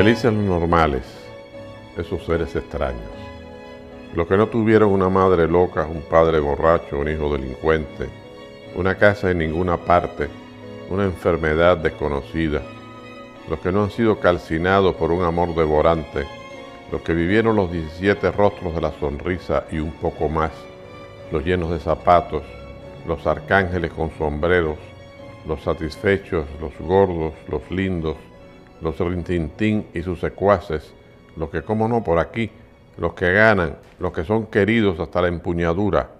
Felices los normales, esos seres extraños. Los que no tuvieron una madre loca, un padre borracho, un hijo delincuente, una casa en ninguna parte, una enfermedad desconocida. Los que no han sido calcinados por un amor devorante, los que vivieron los 17 rostros de la sonrisa y un poco más, los llenos de zapatos, los arcángeles con sombreros, los satisfechos, los gordos, los lindos, los rintintín y sus secuaces, los que, como no, por aquí, los que ganan, los que son queridos hasta la empuñadura,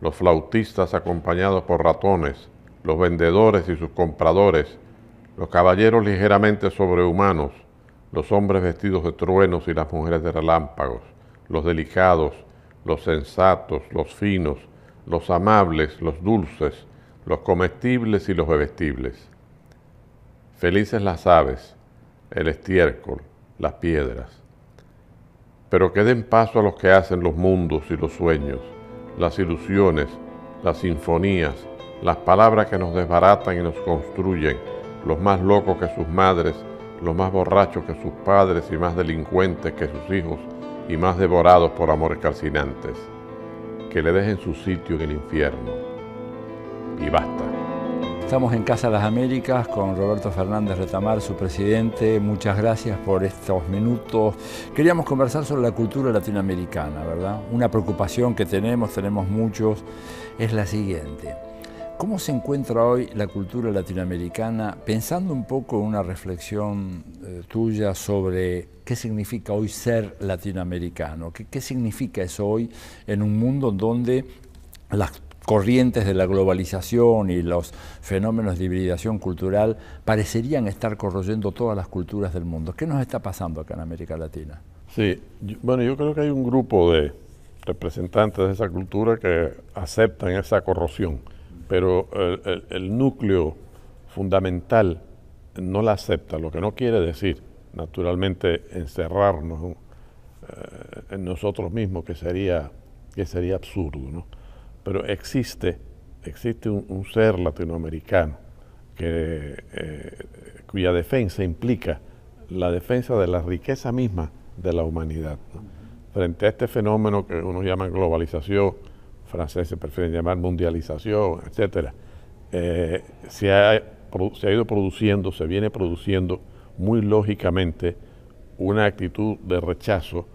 los flautistas acompañados por ratones, los vendedores y sus compradores, los caballeros ligeramente sobrehumanos, los hombres vestidos de truenos y las mujeres de relámpagos, los delicados, los sensatos, los finos, los amables, los dulces, los comestibles y los bebestibles. Felices las aves, el estiércol, las piedras. Pero que den paso a los que hacen los mundos y los sueños, las ilusiones, las sinfonías, las palabras que nos desbaratan y nos construyen, los más locos que sus madres, los más borrachos que sus padres y más delincuentes que sus hijos y más devorados por amores calcinantes. Que le dejen su sitio en el infierno. Y basta. Estamos en Casa de las Américas con Roberto Fernández Retamar, su presidente. Muchas gracias por estos minutos. Queríamos conversar sobre la cultura latinoamericana, ¿verdad? Una preocupación que tenemos, tenemos muchos, es la siguiente. ¿Cómo se encuentra hoy la cultura latinoamericana, pensando un poco en una reflexión eh, tuya sobre qué significa hoy ser latinoamericano? ¿Qué, ¿Qué significa eso hoy en un mundo donde las corrientes de la globalización y los fenómenos de hibridación cultural parecerían estar corroyendo todas las culturas del mundo. ¿Qué nos está pasando acá en América Latina? Sí, bueno, yo creo que hay un grupo de representantes de esa cultura que aceptan esa corrosión, pero el, núcleo fundamental no la acepta, lo que no quiere decir, naturalmente, encerrarnos eh, en nosotros mismos, que sería, que sería absurdo, ¿no? Pero existe, existe un, ser latinoamericano que, eh, cuya defensa implica la defensa de la riqueza misma de la humanidad. Frente a este fenómeno que uno llama globalización, franceses prefieren llamar mundialización, etc., eh, se, ha, se ha ido produciendo, se viene produciendo muy lógicamente una actitud de rechazo,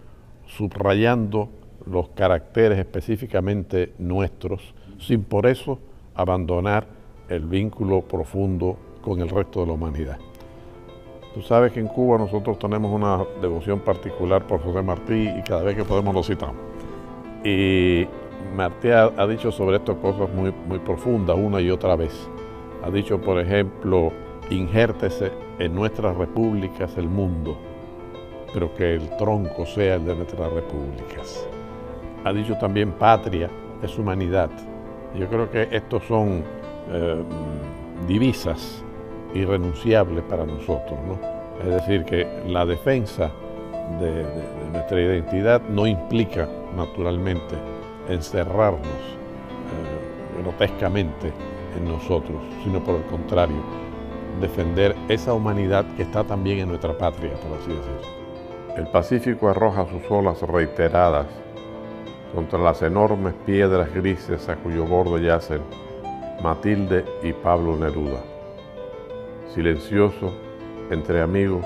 subrayando los caracteres específicamente nuestros, sin por eso abandonar el vínculo profundo con el resto de la humanidad. Tú sabes que en Cuba nosotros tenemos una devoción particular por José Martí y cada vez que podemos lo citamos. Y Martí ha, dicho sobre esto cosas muy, muy profundas una y otra vez. Ha dicho, por ejemplo, injértese en nuestras repúblicas el mundo, pero que el tronco sea el de nuestras repúblicas ha dicho también patria, es humanidad. Yo creo que estos son eh, divisas irrenunciables para nosotros. ¿no? Es decir, que la defensa de, nuestra identidad no implica naturalmente encerrarnos eh, grotescamente en nosotros, sino por el contrario, defender esa humanidad que está también en nuestra patria, por así decirlo. El Pacífico arroja sus olas reiteradas contra las enormes piedras grises a cuyo borde yacen Matilde y Pablo Neruda. Silencioso, entre amigos,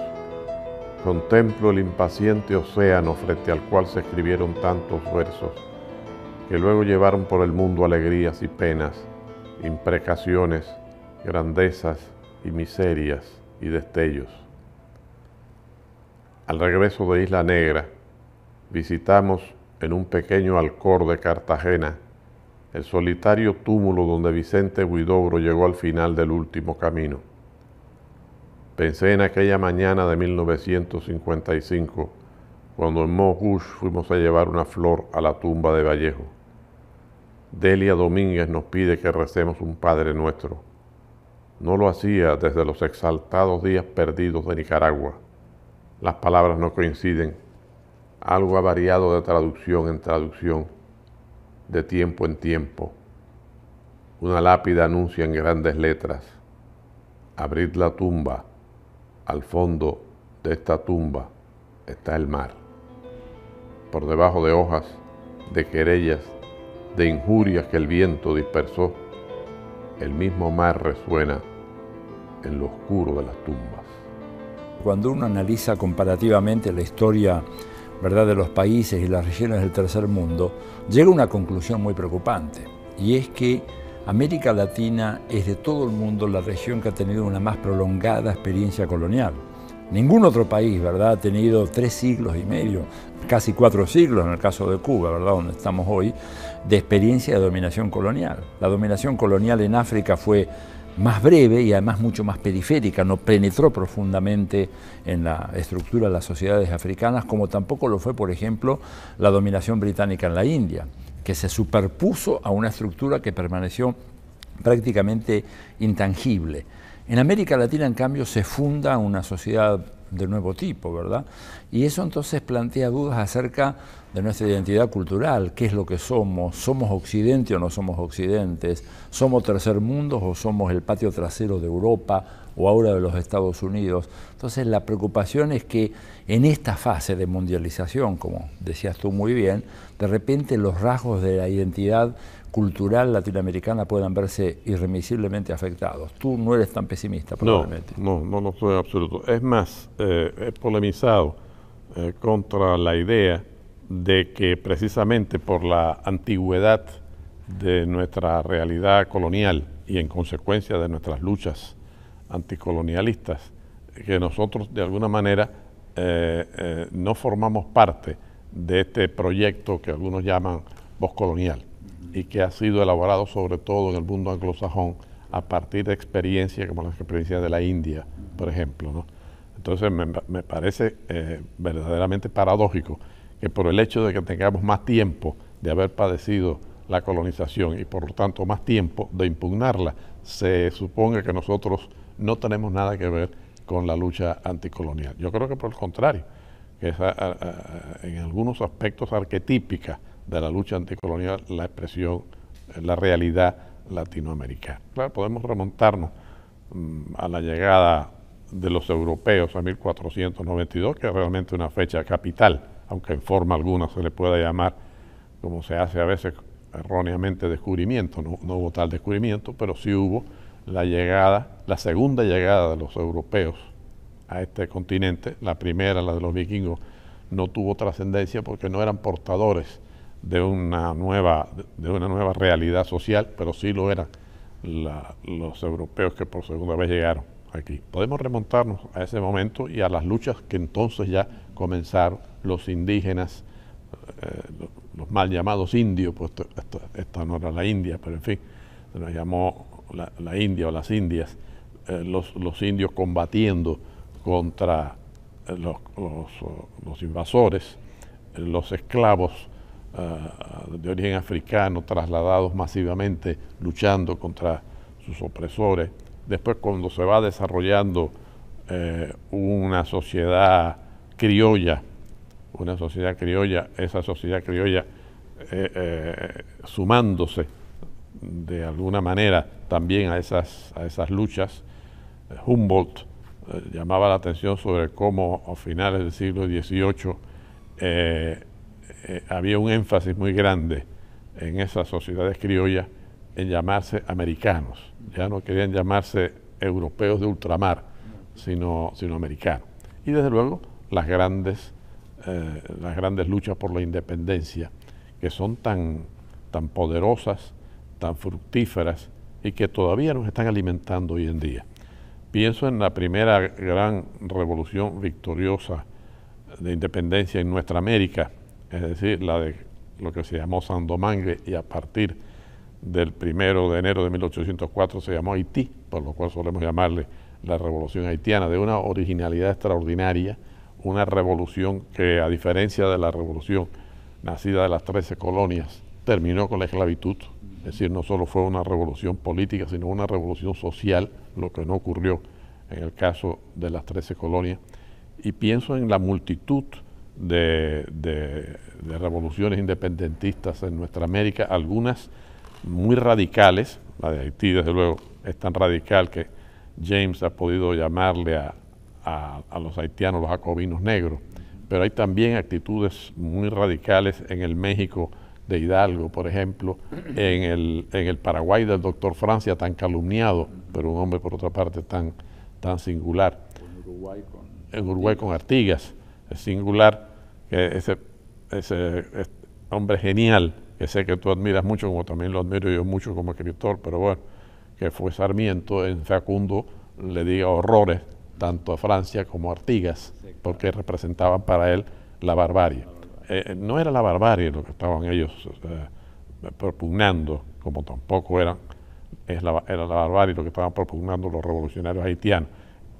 contemplo el impaciente océano frente al cual se escribieron tantos versos que luego llevaron por el mundo alegrías y penas, imprecaciones, grandezas y miserias y destellos. Al regreso de Isla Negra, visitamos en un pequeño alcor de Cartagena, el solitario túmulo donde Vicente Huidobro llegó al final del último camino. Pensé en aquella mañana de 1955, cuando en Mogush fuimos a llevar una flor a la tumba de Vallejo. Delia Domínguez nos pide que recemos un Padre Nuestro. No lo hacía desde los exaltados días perdidos de Nicaragua. Las palabras no coinciden algo ha variado de traducción en traducción, de tiempo en tiempo. Una lápida anuncia en grandes letras, abrid la tumba, al fondo de esta tumba está el mar. Por debajo de hojas, de querellas, de injurias que el viento dispersó, el mismo mar resuena en lo oscuro de las tumbas. Cuando uno analiza comparativamente la historia ¿verdad? de los países y las regiones del tercer mundo, llega a una conclusión muy preocupante, y es que América Latina es de todo el mundo la región que ha tenido una más prolongada experiencia colonial. Ningún otro país, ¿verdad?, ha tenido tres siglos y medio, casi cuatro siglos en el caso de Cuba, ¿verdad?, donde estamos hoy, de experiencia de dominación colonial. La dominación colonial en África fue más breve y además mucho más periférica, no penetró profundamente en la estructura de las sociedades africanas, como tampoco lo fue, por ejemplo, la dominación británica en la India, que se superpuso a una estructura que permaneció prácticamente intangible. En América Latina, en cambio, se funda una sociedad de nuevo tipo, ¿verdad? Y eso entonces plantea dudas acerca de nuestra identidad cultural, qué es lo que somos, somos occidente o no somos occidentes, somos tercer mundo o somos el patio trasero de Europa o ahora de los Estados Unidos. Entonces la preocupación es que en esta fase de mundialización, como decías tú muy bien, de repente los rasgos de la identidad cultural latinoamericana puedan verse irremisiblemente afectados. Tú no eres tan pesimista, probablemente. No, no, no, soy absoluto. Es más, eh, he polemizado eh, contra la idea de que precisamente por la antigüedad de nuestra realidad colonial y en consecuencia de nuestras luchas anticolonialistas, que nosotros de alguna manera eh, eh, no formamos parte de este proyecto que algunos llaman postcolonial y que ha sido elaborado sobre todo en el mundo anglosajón a partir de experiencias como las experiencias de la India, por ejemplo. Entonces me, parece eh, verdaderamente paradójico que por el hecho de que tengamos más tiempo de haber padecido la colonización y por lo tanto más tiempo de impugnarla, se suponga que nosotros no tenemos nada que ver con la lucha anticolonial. Yo creo que por el contrario, que es en algunos aspectos arquetípica de la lucha anticolonial la expresión, la realidad latinoamericana. Claro, podemos remontarnos mm, a la llegada de los europeos a 1492, que es realmente una fecha capital aunque en forma alguna se le pueda llamar, como se hace a veces erróneamente, descubrimiento. No, hubo tal descubrimiento, pero sí hubo la llegada, la segunda llegada de los europeos a este continente. La primera, la de los vikingos, no tuvo trascendencia porque no eran portadores de una nueva, de una nueva realidad social, pero sí lo eran los europeos que por segunda vez llegaron aquí. Podemos remontarnos a ese momento y a las luchas que entonces ya comenzaron los indígenas, eh, los mal llamados indios, pues esta no era la India, pero en fin, se nos llamó la, India o las Indias, eh, los, indios combatiendo contra eh, los, invasores, los esclavos de origen africano trasladados masivamente luchando contra sus opresores. Después cuando se va desarrollando una sociedad criolla, una sociedad criolla, esa sociedad criolla eh, eh, sumándose de alguna manera también a esas, a esas luchas. Humboldt eh, llamaba la atención sobre cómo a finales del siglo XVIII había un énfasis muy grande en esas sociedades criollas en llamarse americanos. Ya no querían llamarse europeos de ultramar, sino, sino americanos. Y desde luego las grandes, eh, las grandes luchas por la independencia, que son tan, tan poderosas, tan fructíferas y que todavía nos están alimentando hoy en día. Pienso en la primera gran revolución victoriosa de independencia en nuestra América, es decir, la de lo que se llamó Sandomangue y a partir del primero de enero de 1804 se llamó Haití, por lo cual solemos llamarle la revolución haitiana, de una originalidad extraordinaria, una revolución que a diferencia de la revolución nacida de las 13 colonias, terminó con la esclavitud. Es decir, no solo fue una revolución política, sino una revolución social, lo que no ocurrió en el caso de las 13 colonias. Y pienso en la multitud de, de revoluciones independentistas en nuestra América, algunas muy radicales, la de Haití desde luego es tan radical que James ha podido llamarle a, a, los haitianos, los jacobinos negros, pero hay también actitudes muy radicales en el México de Hidalgo, por ejemplo, en el, en el Paraguay del doctor Francia, tan calumniado, pero un hombre por otra parte tan, tan singular. En Uruguay con, en Uruguay con Artigas, es singular, que ese, ese hombre genial, que sé que tú admiras mucho, como también lo admiro yo mucho como escritor, pero bueno, que fue Sarmiento en Facundo, le diga horrores tanto a Francia como a Artigas, porque representaban para él la barbarie. Eh, no era la barbarie lo que estaban ellos eh, propugnando, como tampoco era, es la, era la barbarie lo que estaban propugnando los revolucionarios haitianos,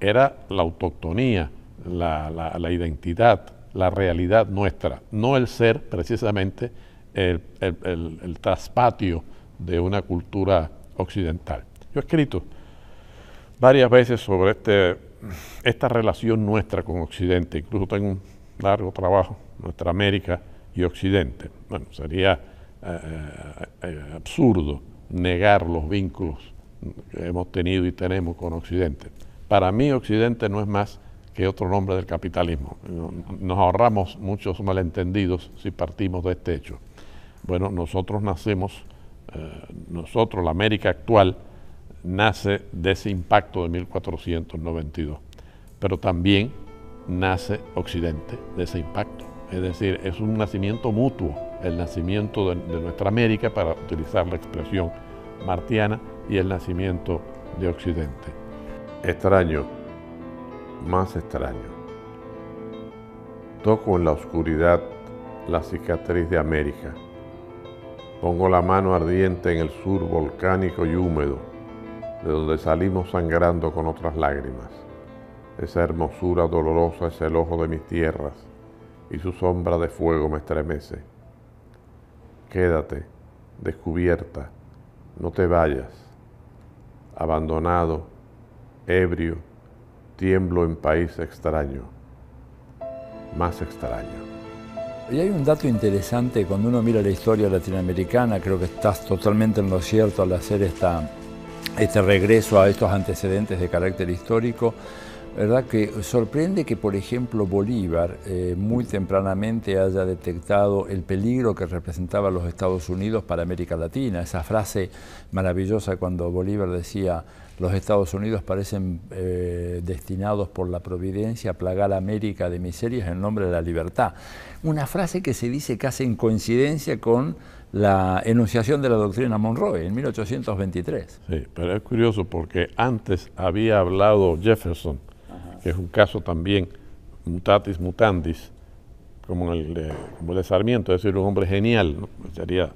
era la autoctonía, la, la, identidad, la realidad nuestra, no el ser precisamente el, el, el traspatio de una cultura occidental. Yo he escrito varias veces sobre este, esta relación nuestra con Occidente, incluso tengo un largo trabajo, Nuestra América y Occidente. Bueno, sería eh, eh, eh, absurdo negar los vínculos que hemos tenido y tenemos con Occidente. Para mí Occidente no es más que otro nombre del capitalismo. Nos ahorramos muchos malentendidos si partimos de este hecho. Bueno, nosotros nacemos, nosotros, la América actual, nace de ese impacto de 1492, pero también nace Occidente de ese impacto. Es decir, es un nacimiento mutuo, el nacimiento de, nuestra América, para utilizar la expresión martiana, y el nacimiento de Occidente. Extraño, más extraño. Toco en la oscuridad la cicatriz de América. Pongo la mano ardiente en el sur volcánico y húmedo, de donde salimos sangrando con otras lágrimas. Esa hermosura dolorosa es el ojo de mis tierras y su sombra de fuego me estremece. Quédate, descubierta, no te vayas. Abandonado, ebrio, tiemblo en país extraño, más extraño. Y hay un dato interesante cuando uno mira la historia latinoamericana, creo que estás totalmente en lo cierto al hacer esta, este regreso a estos antecedentes de carácter histórico. ¿verdad? Que sorprende que, por ejemplo, Bolívar eh, muy tempranamente haya detectado el peligro que representaba los Estados Unidos para América Latina. Esa frase maravillosa cuando Bolívar decía, los Estados Unidos parecen eh, destinados por la providencia a plagar a América de miserias en nombre de la libertad. Una frase que se dice casi en coincidencia con la enunciación de la doctrina Monroe en 1823. Sí, pero es curioso porque antes había hablado Jefferson que es un caso también mutatis mutandis, como el de, como Sarmiento, es decir, un hombre genial, sería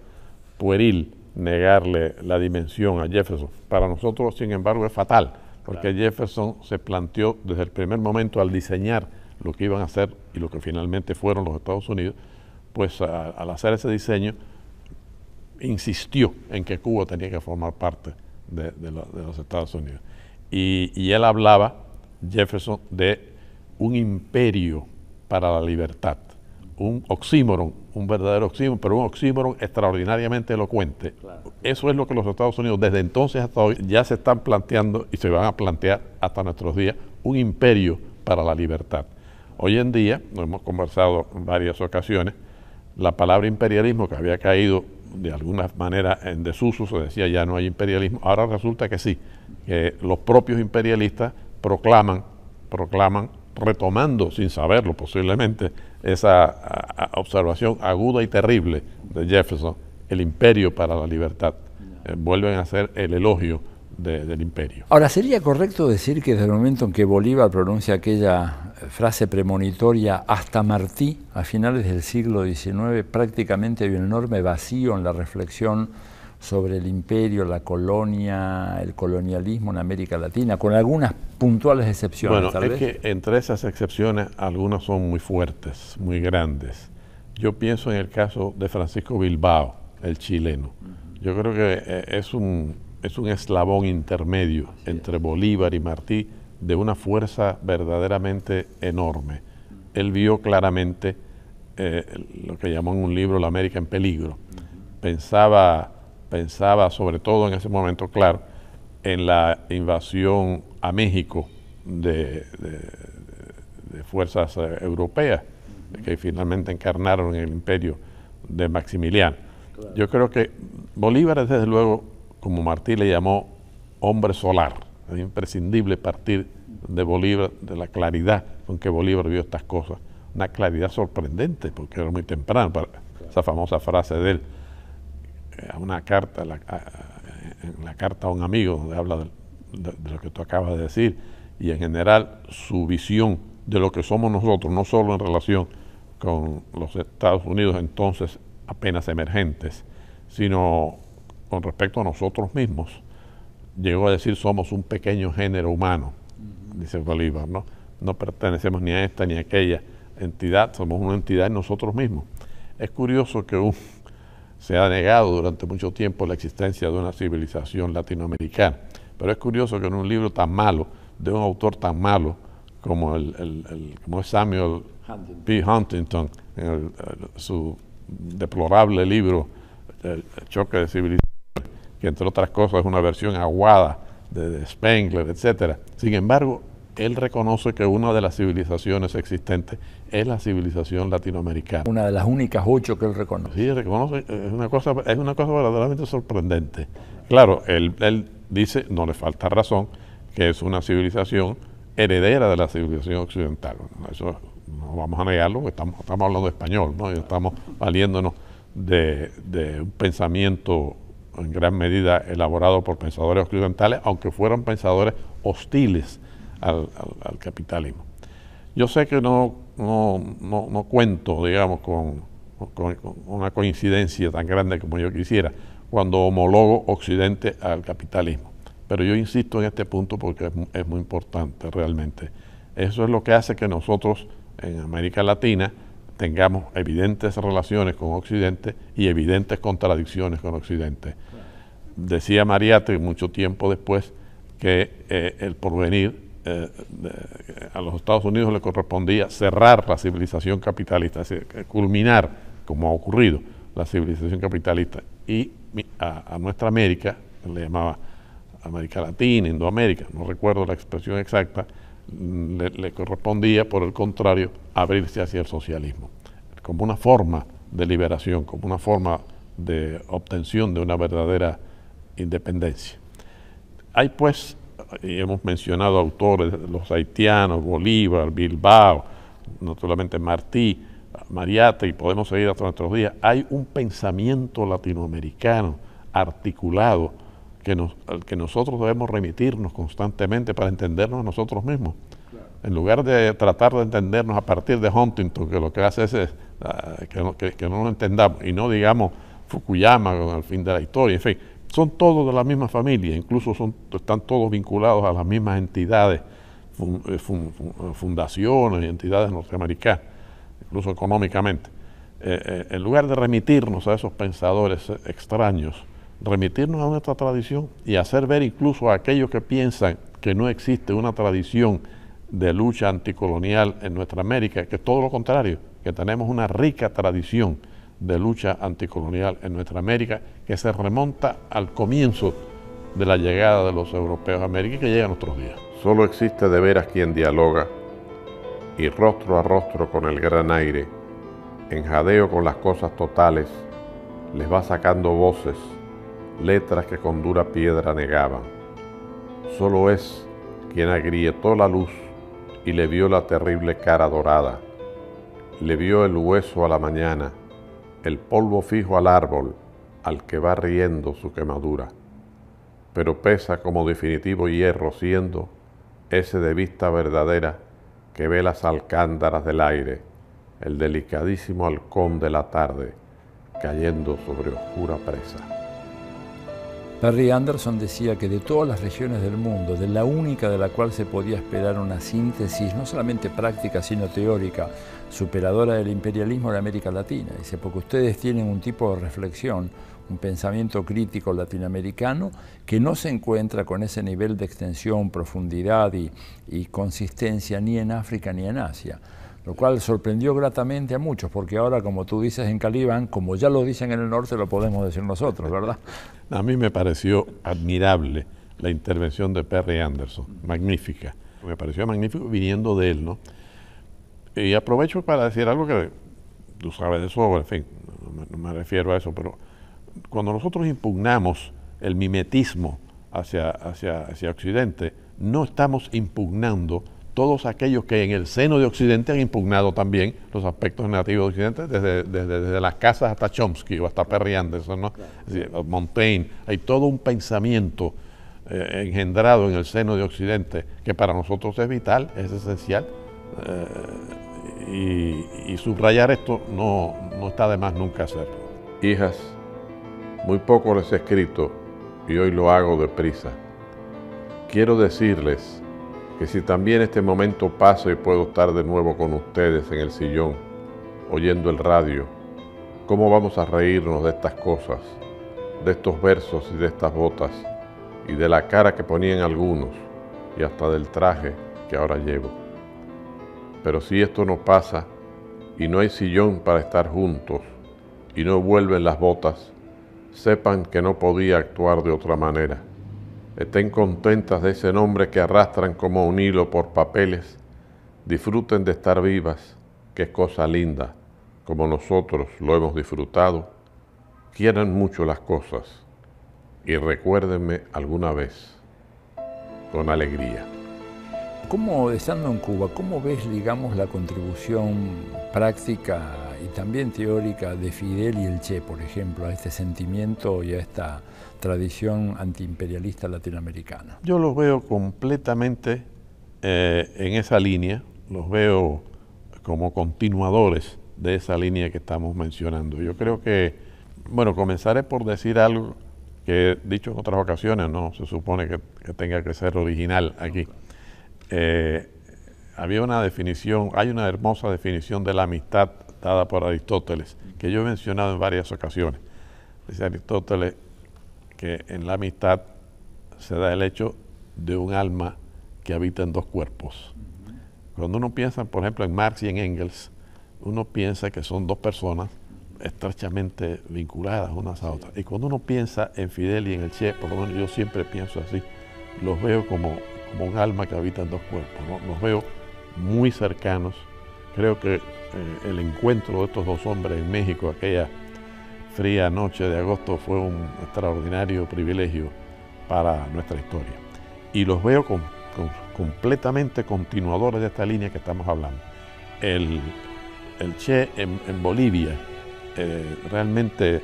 pueril negarle la dimensión a Jefferson. Para nosotros, sin embargo, es fatal, porque Jefferson se planteó desde el primer momento al diseñar lo que iban a hacer y lo que finalmente fueron los Estados Unidos, pues al hacer ese diseño, insistió en que Cuba tenía que formar parte de, los Estados Unidos. Y, y él hablaba Jefferson de un imperio para la libertad, un oxímoron, un verdadero oxímoron, pero un oxímoron extraordinariamente elocuente. Eso es lo que los Estados Unidos desde entonces hasta hoy ya se están planteando y se van a plantear hasta nuestros días, un imperio para la libertad. Hoy en día, lo hemos conversado en varias ocasiones, la palabra imperialismo que había caído de alguna manera en desuso, se decía ya no hay imperialismo, ahora resulta que sí, que los propios imperialistas proclaman, proclaman, retomando sin saberlo posiblemente, esa observación aguda y terrible de Jefferson, el imperio para la libertad. Eh, vuelven a ser el elogio del imperio. Ahora, ¿sería correcto decir que desde el momento en que Bolívar pronuncia aquella frase premonitoria hasta Martí, a finales del siglo XIX, prácticamente hay un enorme vacío en la reflexión sobre el imperio, la colonia, el colonialismo en América Latina, con algunas puntuales excepciones. Bueno, es que entre esas excepciones algunas son muy fuertes, muy grandes. Yo pienso en el caso de Francisco Bilbao, el chileno. Yo creo que eh, es un, es un eslabón intermedio entre Bolívar y Martí de una fuerza verdaderamente enorme. Él vio claramente eh, lo que llamó en un libro La América en peligro. Pensaba pensaba sobre todo en ese momento, claro, en la invasión a México de, fuerzas eh, europeas que finalmente encarnaron en el imperio de Maximiliano. Yo creo que Bolívar es desde luego, como Martí le llamó, hombre solar. Es imprescindible partir de Bolívar, de la claridad con que Bolívar vio estas cosas. Una claridad sorprendente, porque era muy temprano, esa famosa frase de él, una carta, la, en la carta a un amigo, donde habla de, de, lo que tú acabas de decir, y en general su visión de lo que somos nosotros, no solo en relación con los Estados Unidos entonces apenas emergentes, sino con respecto a nosotros mismos. Llegó a decir somos un pequeño género humano, dice Bolívar, ¿no? No pertenecemos ni a esta ni a aquella entidad, somos una entidad en nosotros mismos. Es curioso que un, se ha negado durante mucho tiempo la existencia de una civilización latinoamericana, pero es curioso que en un libro tan malo, de un autor tan malo como, el, como es Samuel P. Huntington, en su deplorable libro El choque de civilizaciones, que entre otras cosas es una versión aguada de, Spengler, etc. Sin embargo, él reconoce que una de las civilizaciones existentes es la civilización latinoamericana. Una de las únicas ocho que él reconoce. Sí, reconoce, es una cosa, es una cosa verdaderamente sorprendente. Claro, él, él dice, no le falta razón, que es una civilización heredera de la civilización occidental. Eso no vamos a negarlo, porque estamos, estamos hablando español, ¿no? y estamos valiéndonos de, un pensamiento en gran medida elaborado por pensadores occidentales, aunque fueran pensadores hostiles al, capitalismo. Yo sé que no, no, cuento, digamos, con, una coincidencia tan grande como yo quisiera cuando homologo Occidente al capitalismo. Pero yo insisto en este punto porque es muy importante realmente. Eso es lo que hace que nosotros en América Latina tengamos evidentes relaciones con Occidente y evidentes contradicciones con Occidente. Decía Mariate mucho tiempo después que eh, el porvenir eh, a los Estados Unidos le correspondía cerrar la civilización capitalista, culminar, como ha ocurrido, la civilización capitalista. Y a, a nuestra América, le llamaba América Latina, Indoamérica, no recuerdo la expresión exacta, le, correspondía, por el contrario, abrirse hacia el socialismo, como una forma de liberación, como una forma de obtención de una verdadera independencia. Hay pues, y hemos mencionado autores, los haitianos, Bolívar, Bilbao, naturalmente Martí, Mariate, y podemos seguir hasta nuestros días, hay un pensamiento latinoamericano articulado que nos, al que nosotros debemos remitirnos constantemente para entendernos a nosotros mismos. En lugar de tratar de entendernos a partir de Huntington, que lo que hace es, ah, que, no, que, no nos entendamos, y no digamos Fukuyama con el fin de la historia, en fin, son todos de la misma familia, incluso son, están todos vinculados a las mismas entidades, eh, fundaciones y entidades norteamericanas, incluso económicamente. Eh, eh, en lugar de remitirnos a esos pensadores extraños, remitirnos a nuestra tradición y hacer ver incluso a aquellos que piensan que no existe una tradición de lucha anticolonial en nuestra América, que es todo lo contrario, que tenemos una rica tradición de lucha anticolonial en nuestra América que se remonta al comienzo de la llegada de los europeos a América y que llega a nuestros días. Solo existe de veras quien dialoga y rostro a rostro con el gran aire, en jadeo con las cosas totales, les va sacando voces letras que con dura piedra negaban. Solo es quien agrietó la luz y le vio la terrible cara dorada, le vio el hueso a la mañana, el polvo fijo al árbol al que va riendo su quemadura, pero pesa como definitivo hierro siendo ese de vista verdadera que ve las alcándaras del aire, el delicadísimo halcón de la tarde, cayendo sobre oscura presa. Perry Anderson decía que de todas las regiones del mundo, de la única de la cual se podía esperar una síntesis, no solamente práctica, sino teórica, superadora del imperialismo de América Latina. Dice, porque ustedes tienen un tipo de reflexión, un pensamiento crítico latinoamericano que no se encuentra con ese nivel de extensión, profundidad y, consistencia ni en África ni en Asia lo cual sorprendió gratamente a muchos, porque ahora, como tú dices en Calibán, como ya lo dicen en el norte, lo podemos decir nosotros, ¿verdad? A mí me pareció admirable la intervención de Perry Anderson, magnífica. Me pareció magnífico viniendo de él, ¿no? Y aprovecho para decir algo que tú sabes de sobra, en fin, no me, refiero a eso, pero cuando nosotros impugnamos el mimetismo hacia, hacia, hacia Occidente, no estamos impugnando todos aquellos que en el seno de Occidente han impugnado también los aspectos negativos de Occidente, desde, desde, las casas hasta Chomsky o hasta Perry Anderson, ¿no? Montaigne, hay todo un pensamiento eh, engendrado en el seno de Occidente que para nosotros es vital, es esencial. Eh, y, subrayar esto no, no está de más nunca hacerlo. Hijas, muy poco les he escrito y hoy lo hago deprisa. Quiero decirles que si también este momento pasa y puedo estar de nuevo con ustedes en el sillón, oyendo el radio, ¿cómo vamos a reírnos de estas cosas, de estos versos y de estas botas, y de la cara que ponían algunos, y hasta del traje que ahora llevo? Pero si esto no pasa, y no hay sillón para estar juntos, y no vuelven las botas, sepan que no podía actuar de otra manera. Estén contentas de ese nombre que arrastran como un hilo por papeles, disfruten de estar vivas, que es cosa linda, como nosotros lo hemos disfrutado, quieran mucho las cosas. Y recuérdenme alguna vez con alegría. ¿Cómo, estando en Cuba, cómo ves, digamos, la contribución práctica y también teórica de Fidel y el Che, por ejemplo, a este sentimiento y a esta tradición antiimperialista latinoamericana? Yo los veo completamente eh, en esa línea, los veo como continuadores de esa línea que estamos mencionando. Yo creo que, bueno, comenzaré por decir algo que dicho en otras ocasiones, no se supone que, tenga que ser original aquí. Eh, había una definición, hay una hermosa definición de la amistad dada por Aristóteles, que yo he mencionado en varias ocasiones. Dice Aristóteles que en la amistad se da el hecho de un alma que habita en dos cuerpos. Cuando uno piensa, por ejemplo, en Marx y en Engels, uno piensa que son dos personas estrechamente vinculadas unas a otras. Y cuando uno piensa en Fidel y en el Che, por lo menos yo siempre pienso así, los veo como, como un alma que habita en dos cuerpos, los veo muy cercanos. Creo que eh, el encuentro de estos dos hombres en México, aquella fría noche de agosto fue un extraordinario privilegio para nuestra historia. Y los veo completamente continuadores de esta línea que estamos hablando. El, Che en, Bolivia eh, realmente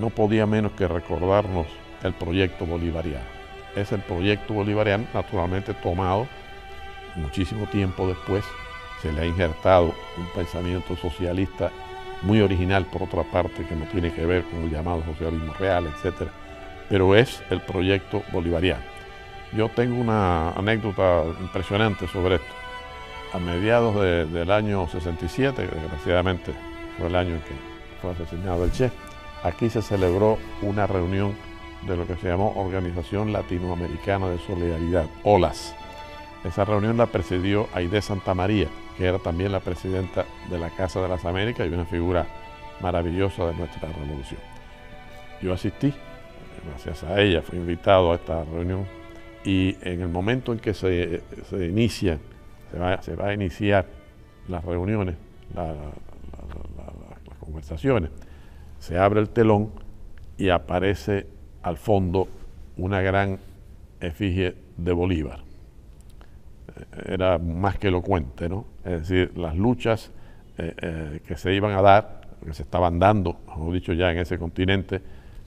no podía menos que recordarnos el proyecto bolivariano. Es el proyecto bolivariano, naturalmente tomado muchísimo tiempo después, se le ha injertado un pensamiento socialista muy original por otra parte, que no tiene que ver con el llamado socialismo real, etc. Pero es el proyecto bolivariano. Yo tengo una anécdota impresionante sobre esto. A mediados del año 67, desgraciadamente fue el año en que fue asesinado el Che, aquí se celebró una reunión de lo que se llamó Organización Latinoamericana de Solidaridad, OLAS. Esa reunión la presidió Aide Santa María, que era también la presidenta de la Casa de las Américas y una figura maravillosa de nuestra revolución. Yo asistí, gracias a ella, fui invitado a esta reunión y en el momento en que se, inicia, se va, a iniciar las reuniones, las conversaciones, se abre el telón y aparece al fondo una gran efigie de Bolívar era más que elocuente, ¿no? Es decir, las luchas eh, eh, que se iban a dar, que se estaban dando, mejor dicho, ya en ese continente,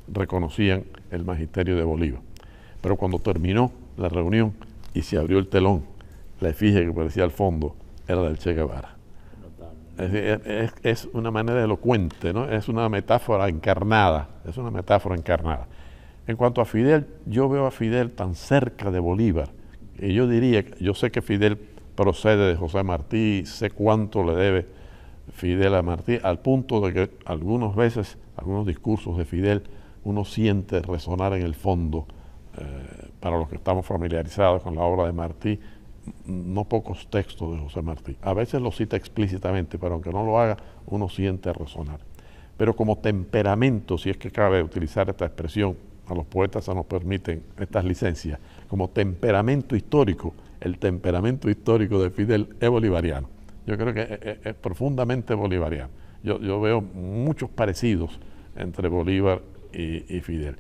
reconocían el magisterio de Bolívar. Pero cuando terminó la reunión y se abrió el telón, la efigie que parecía al fondo era del Che Guevara. Es, es, una manera elocuente, ¿no? es una metáfora encarnada, es una metáfora encarnada. En cuanto a Fidel, yo veo a Fidel tan cerca de Bolívar, y yo diría, yo sé que Fidel procede de José Martí, sé cuánto le debe Fidel a Martí, al punto de que algunas veces, algunos discursos de Fidel, uno siente resonar en el fondo, eh, para los que estamos familiarizados con la obra de Martí, no pocos textos de José Martí. A veces lo cita explícitamente, pero aunque no lo haga, uno siente resonar. Pero como temperamento, si es que cabe utilizar esta expresión, a los poetas se nos permiten estas licencias, como temperamento histórico, el temperamento histórico de Fidel es bolivariano. yo creo que es, profundamente bolivariano. Yo, veo muchos parecidos entre Bolívar y, Fidel.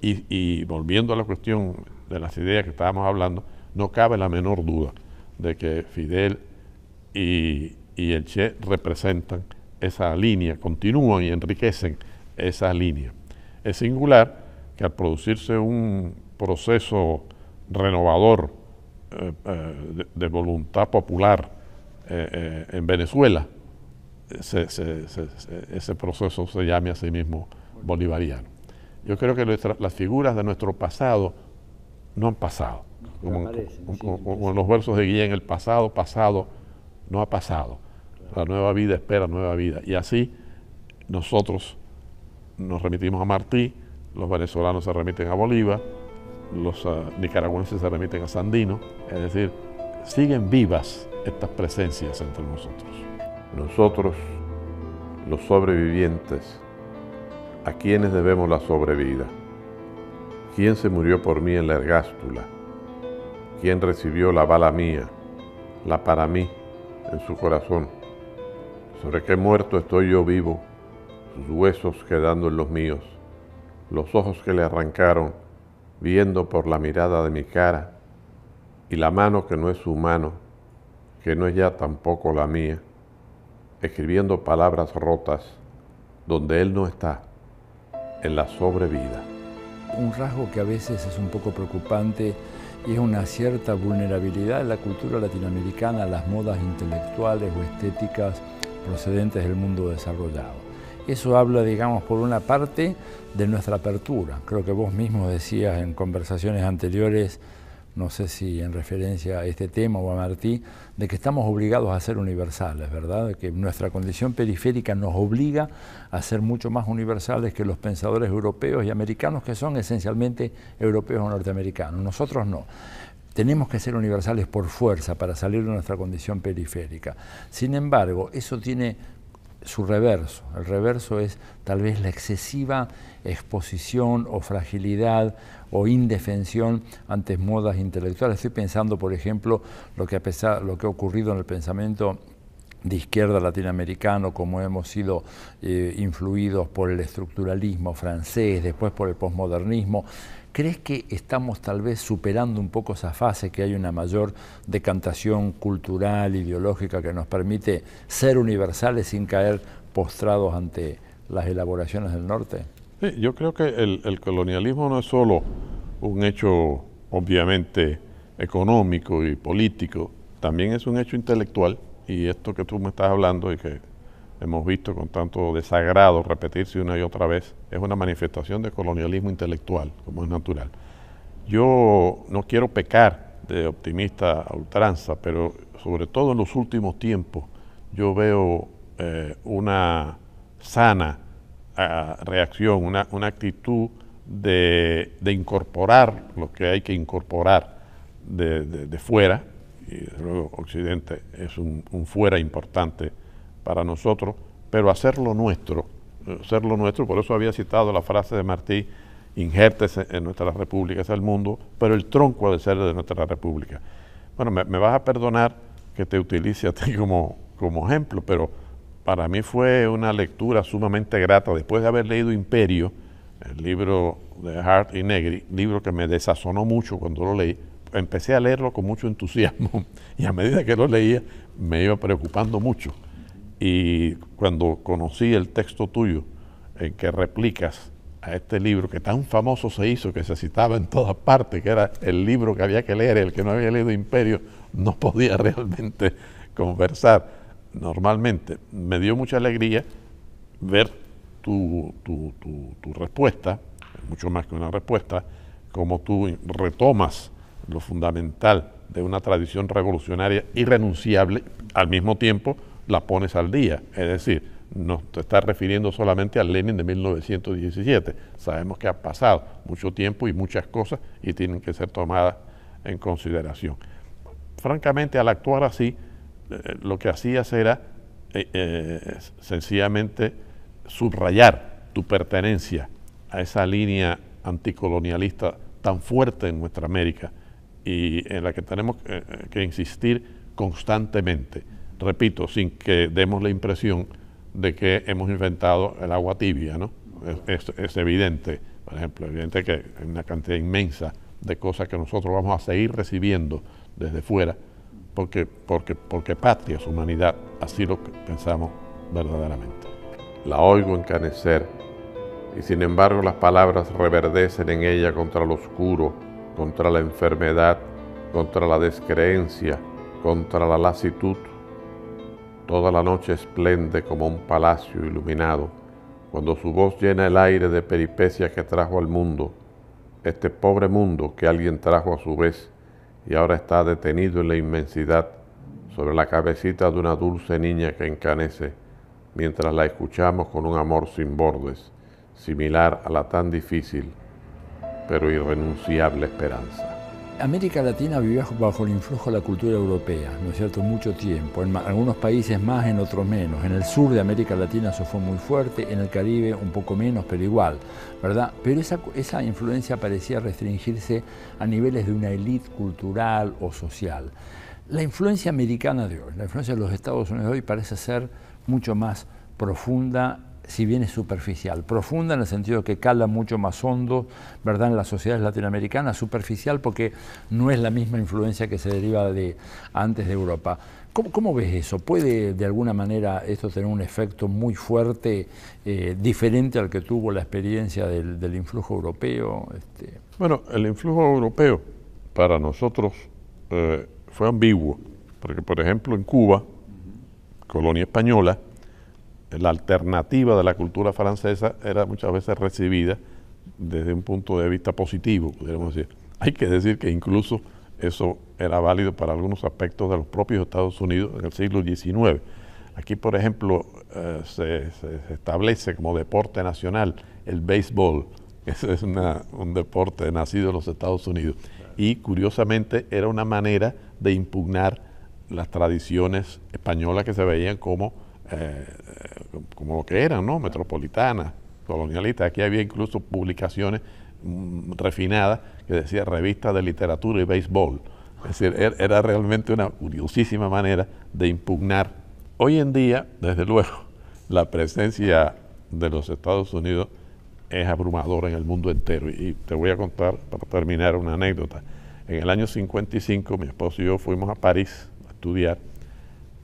Y, volviendo a la cuestión de las ideas que estábamos hablando, no cabe la menor duda de que Fidel y el Che representan esa línea, continúan y enriquecen esa línea. Es singular que al producirse un proceso renovador eh, eh, de, voluntad popular eh, en Venezuela, ese proceso se llame a sí mismo bolivariano. Yo creo que las figuras de nuestro pasado no han pasado. Como, en los versos de Guillén, el pasado, pasado, no ha pasado. La nueva vida espera nueva vida. Y así nosotros nos remitimos a Martí, los venezolanos se remiten a Bolívar, los ah, nicaragüenses se remiten a Sandino, es decir, siguen vivas estas presencias entre nosotros. Nosotros, los sobrevivientes, ¿a quiénes debemos la sobrevida? ¿Quién se murió por mí en la ergástula? ¿Quién recibió la bala mía, la para mí, en su corazón? ¿Sobre qué muerto estoy yo vivo, sus huesos quedando en los míos, los ojos que le arrancaron, viendo por la mirada de mi cara, y la mano que no es su mano, que no es ya tampoco la mía, escribiendo palabras rotas donde él no está, en la sobrevida. Un rasgo que a veces es un poco preocupante y es una cierta vulnerabilidad en la cultura latinoamericana a las modas intelectuales o estéticas procedentes del mundo desarrollado. Eso habla, digamos, por una parte de nuestra apertura. Creo que vos mismo decías en conversaciones anteriores, no sé si en referencia a este tema o a Martí, de que estamos obligados a ser universales, ¿verdad? De que nuestra condición periférica nos obliga a ser mucho más universales que los pensadores europeos y americanos, que son esencialmente europeos o norteamericanos. Nosotros no. Tenemos que ser universales por fuerza para salir de nuestra condición periférica. Sin embargo, eso tiene su reverso. El reverso es tal vez la excesiva exposición o fragilidad o indefensión ante modas intelectuales. Estoy pensando, por ejemplo, lo que, ha, lo que ha ocurrido en el pensamiento de izquierda latinoamericano, como hemos sido eh, influidos por el estructuralismo francés, después por el posmodernismo, ¿Crees que estamos tal vez superando un poco esa fase, que hay una mayor decantación cultural, ideológica, que nos permite ser universales sin caer postrados ante las elaboraciones del norte? Sí, yo creo que el, colonialismo no es solo un hecho obviamente económico y político, también es un hecho intelectual y esto que tú me estás hablando y que hemos visto con tanto desagrado repetirse una y otra vez, es una manifestación de colonialismo intelectual, como es natural. Yo no quiero pecar de optimista a ultranza, pero sobre todo en los últimos tiempos yo veo eh, una sana ah, reacción, una, actitud de, incorporar lo que hay que incorporar de, fuera, y luego Occidente es un fuera importante para nosotros, pero hacerlo nuestro, hacerlo nuestro, por eso había citado la frase de Martí, injertes en nuestra república, es el mundo, pero el tronco ha de ser de nuestra república. Bueno, me, vas a perdonar que te utilice a ti como, como ejemplo, pero para mí fue una lectura sumamente grata. Después de haber leído Imperio, el libro de Hart y Negri, libro que me desazonó mucho cuando lo leí, empecé a leerlo con mucho entusiasmo y a medida que lo leía me iba preocupando mucho y cuando conocí el texto tuyo en que replicas a este libro que tan famoso se hizo, que se citaba en todas partes, que era el libro que había que leer, el que no había leído Imperio no podía realmente conversar normalmente. Me dio mucha alegría ver tu, tu, tu respuesta, mucho más que una respuesta, como tú retomas lo fundamental de una tradición revolucionaria irrenunciable, al mismo tiempo la pones al día. Es decir, no te estás refiriendo solamente al Lenin de 1917. Sabemos que ha pasado mucho tiempo y muchas cosas y tienen que ser tomadas en consideración. Francamente, al actuar así, eh, lo que hacías era eh, eh, sencillamente subrayar tu pertenencia a esa línea anticolonialista tan fuerte en nuestra América y en la que tenemos que insistir constantemente repito, sin que demos la impresión de que hemos inventado el agua tibia, ¿no? Es, evidente, por ejemplo, evidente que hay una cantidad inmensa de cosas que nosotros vamos a seguir recibiendo desde fuera, porque, porque, porque patria es humanidad, así lo pensamos verdaderamente. La oigo encanecer, y sin embargo las palabras reverdecen en ella contra lo oscuro, contra la enfermedad, contra la descreencia, contra la lasitud. Toda la noche esplende como un palacio iluminado, cuando su voz llena el aire de peripecias que trajo al mundo, este pobre mundo que alguien trajo a su vez y ahora está detenido en la inmensidad sobre la cabecita de una dulce niña que encanece, mientras la escuchamos con un amor sin bordes, similar a la tan difícil pero irrenunciable esperanza. América Latina vivió bajo el influjo de la cultura europea, ¿no es cierto?, mucho tiempo, en algunos países más, en otros menos. En el sur de América Latina eso fue muy fuerte, en el Caribe un poco menos, pero igual, ¿verdad? Pero esa, esa influencia parecía restringirse a niveles de una élite cultural o social. La influencia americana de hoy, la influencia de los Estados Unidos de hoy parece ser mucho más profunda si bien es superficial, profunda en el sentido que cala mucho más hondo, ¿verdad?, en las sociedades latinoamericanas, superficial porque no es la misma influencia que se deriva de antes de Europa. ¿Cómo, ves eso? ¿Puede de alguna manera esto tener un efecto muy fuerte, eh, diferente al que tuvo la experiencia del, influjo europeo? Este? Bueno, el influjo europeo para nosotros eh, fue ambiguo, porque por ejemplo en Cuba, colonia española, la alternativa de la cultura francesa era muchas veces recibida desde un punto de vista positivo, podríamos decir. Hay que decir que incluso eso era válido para algunos aspectos de los propios Estados Unidos en el siglo XIX. Aquí, por ejemplo, eh, se, establece como deporte nacional el béisbol, que es un deporte nacido en los Estados Unidos. Y curiosamente era una manera de impugnar las tradiciones españolas que se veían como eh, como lo que eran, ¿no? Metropolitanas, colonialistas. Aquí había incluso publicaciones mm, refinadas que decía revista de literatura y béisbol. Es decir, er, era realmente una curiosísima manera de impugnar. Hoy en día, desde luego, la presencia de los Estados Unidos es abrumadora en el mundo entero. Y te voy a contar, para terminar, una anécdota. En el año 55, mi esposo y yo fuimos a París a estudiar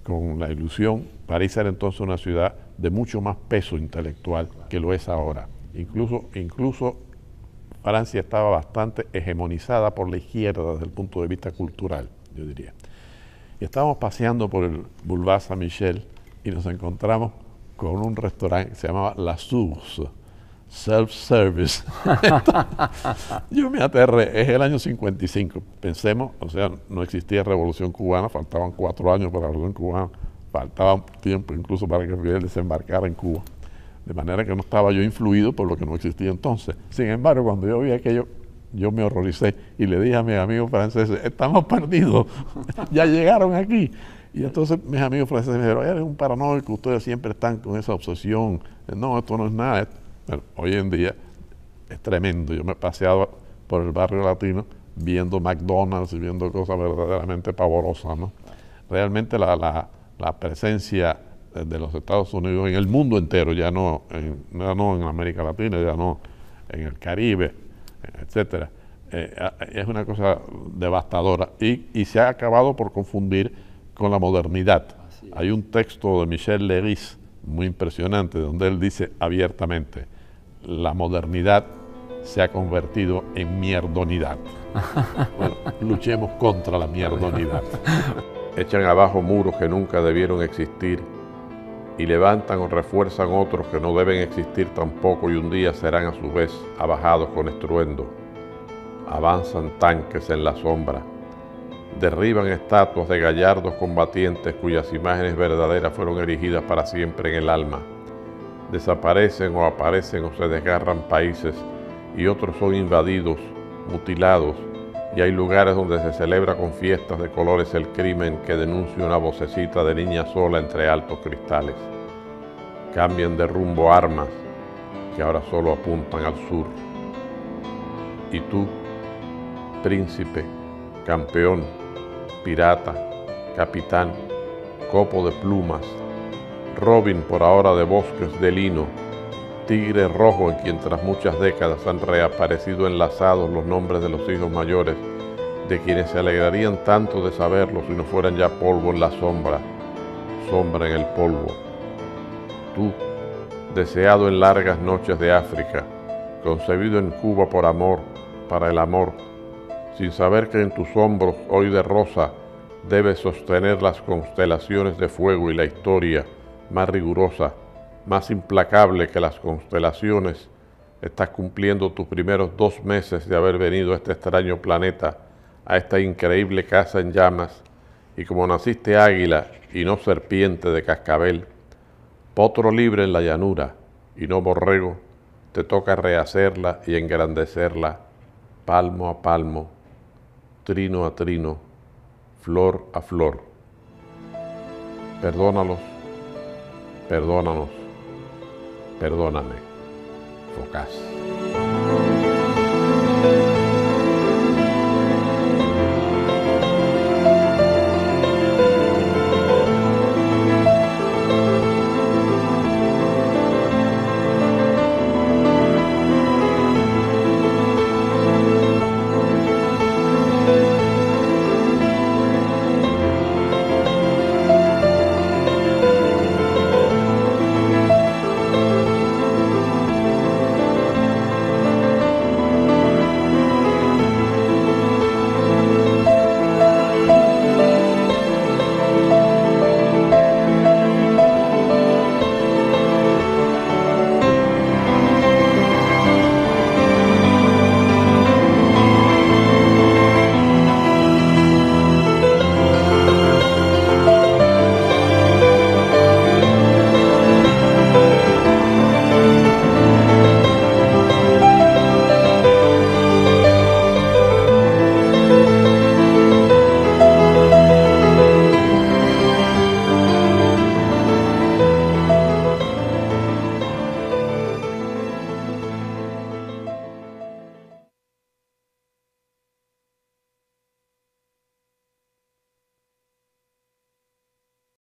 con la ilusión. París era entonces una ciudad de mucho más peso intelectual que lo es ahora. Incluso, incluso Francia estaba bastante hegemonizada por la izquierda desde el punto de vista cultural, yo diría. Y estábamos paseando por el Boulevard Saint-Michel y nos encontramos con un restaurante que se llamaba La Source, self-service. yo me aterré, es el año 55, pensemos, o sea, no existía revolución cubana, faltaban cuatro años para la revolución cubana, faltaba tiempo incluso para que Fidel desembarcara en Cuba, de manera que no estaba yo influido por lo que no existía entonces. Sin embargo, cuando yo vi aquello, yo me horroricé y le dije a mis amigos franceses, estamos perdidos, ya llegaron aquí. Y entonces mis amigos franceses me dijeron, eres un paranoico, ustedes siempre están con esa obsesión, no, esto no es nada, bueno, hoy en día es tremendo. Yo me he paseado por el barrio latino viendo McDonald's y viendo cosas verdaderamente pavorosas. ¿no? Realmente la, la, la presencia de los Estados Unidos en el mundo entero, ya no en, no en América Latina, ya no en el Caribe, etcétera, eh, es una cosa devastadora y, y, se ha acabado por confundir con la modernidad. Hay un texto de Michel Leris muy impresionante donde él dice abiertamente, la modernidad se ha convertido en mierdonidad. Bueno, luchemos contra la mierdonidad. Echan abajo muros que nunca debieron existir y levantan o refuerzan otros que no deben existir tampoco y un día serán a su vez abajados con estruendo. Avanzan tanques en la sombra, derriban estatuas de gallardos combatientes cuyas imágenes verdaderas fueron erigidas para siempre en el alma desaparecen o aparecen o se desgarran países y otros son invadidos, mutilados, y hay lugares donde se celebra con fiestas de colores el crimen que denuncia una vocecita de niña sola entre altos cristales. Cambian de rumbo armas que ahora solo apuntan al sur. Y tú, príncipe, campeón, pirata, capitán, copo de plumas, robin por ahora de bosques de lino, tigre rojo en quien tras muchas décadas han reaparecido enlazados los nombres de los hijos mayores, de quienes se alegrarían tanto de saberlo si no fueran ya polvo en la sombra, sombra en el polvo. Tú, deseado en largas noches de África, concebido en Cuba por amor, para el amor, sin saber que en tus hombros hoy de rosa debes sostener las constelaciones de fuego y la historia más rigurosa, más implacable que las constelaciones, estás cumpliendo tus primeros dos meses de haber venido a este extraño planeta, a esta increíble casa en llamas, y como naciste águila y no serpiente de cascabel, potro libre en la llanura y no borrego, te toca rehacerla y engrandecerla, palmo a palmo, trino a trino, flor a flor. Perdónalos, perdónanos, perdóname, Focás.